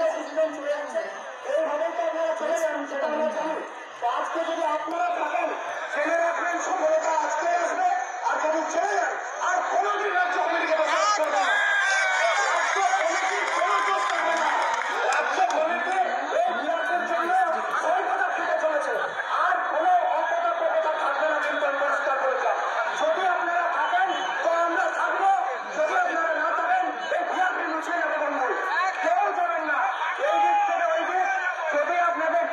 কাছে জীবন চলে যাচ্ছে এইভাবেই তো আপনারা চলে যান সেটা আমরা জানি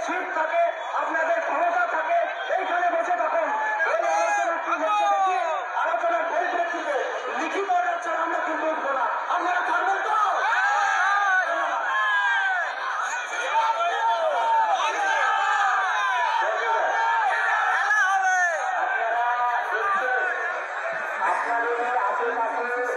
সিট থাকে, আপনাদের ক্ষমতা থাকে, এইখানে বসে থাকেন। এই আলোচনা কি হচ্ছে দেখি আলোচনার পরিপ্রেক্ষিতে লিখিত অর্ডার ছাড়া আমরা কিন্তু উঠবো না। আপনারা থাকবেন তো? আপনাদের আশেপাশে